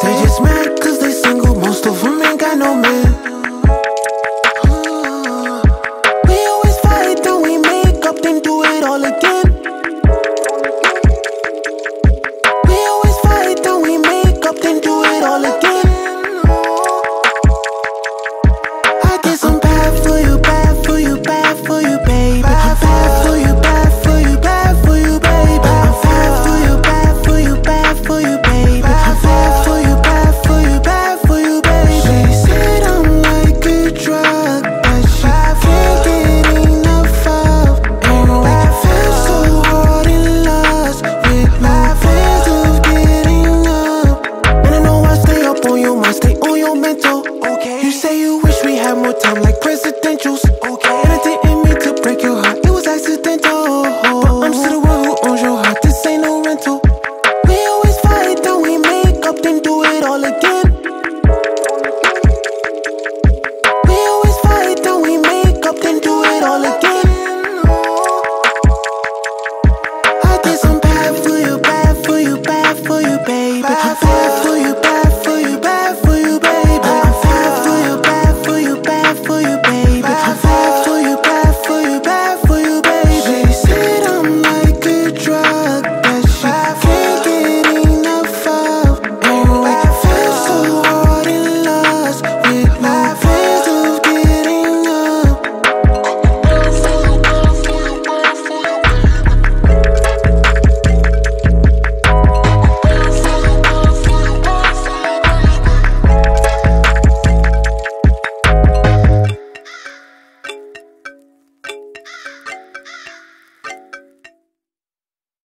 They just met. like Christmas.